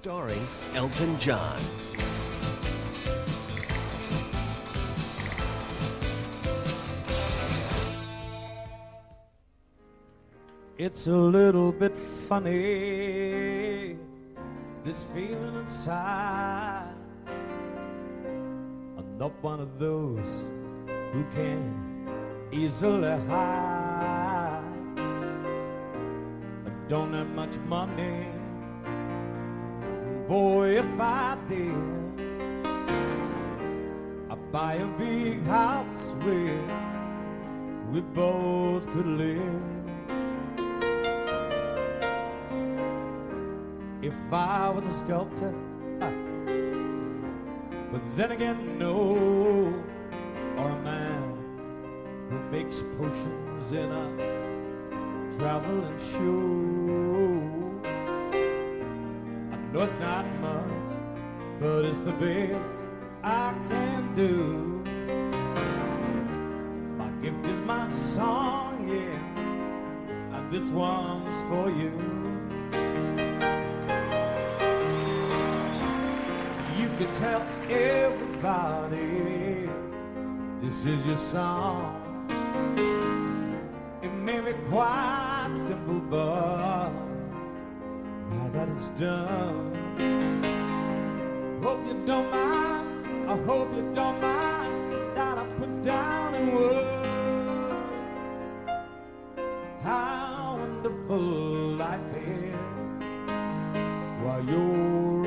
starring Elton John. It's a little bit funny, this feeling inside. I'm not one of those who can easily hide. I don't have much money, boy, if I did, I'd buy a big house where we both could live. if I was a sculptor. But then again, no, or a man who makes potions in a traveling show. Know it's not much, but it's the best I can do. My gift is my song, yeah, and this one's for you. You can tell everybody this is your song. It may be quite simple, but now that it's done, hope you don't mind. I hope you don't mind that I put down in words how wonderful life is while you're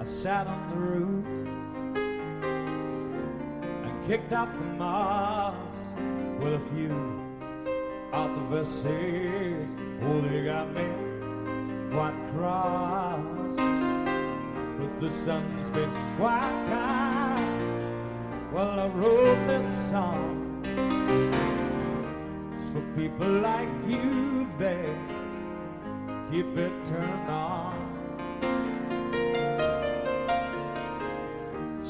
I sat on the roof and kicked out the moss with a few of the verses. Oh, they got me quite cross. But the sun's been quite kind. Well, I wrote this song. It's for people like you that keep it turned on.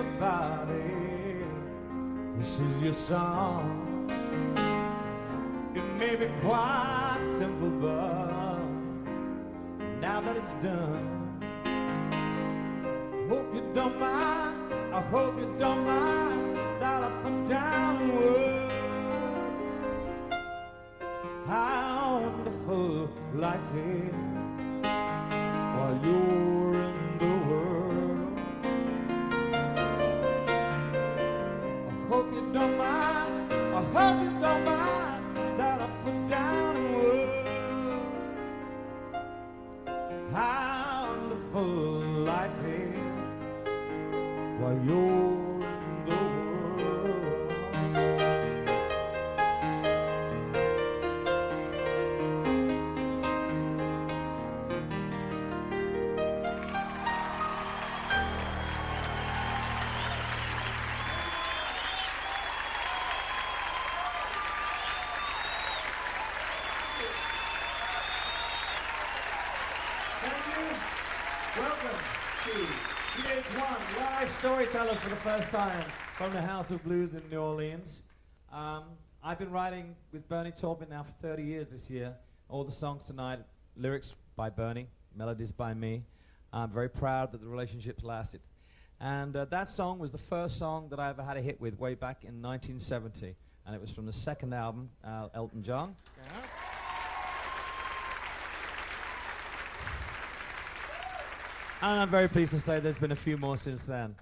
Everybody this is your song. It may be quite simple, but now that it's done, hope you don't mind. I hope you don't mind that I put down words how wonderful life is while you're how wonderful life is while you're Welcome to VH1 Live Storytellers for the first time from the House of Blues in New Orleans. Um, I've been writing with Bernie Taupin now for 30 years this year. All the songs tonight, lyrics by Bernie, melodies by me. I'm very proud that the relationship's lasted. And uh, that song was the first song that I ever had a hit with way back in 1970. And it was from the second album, uh, Elton John. And I'm very pleased to say there's been a few more since then.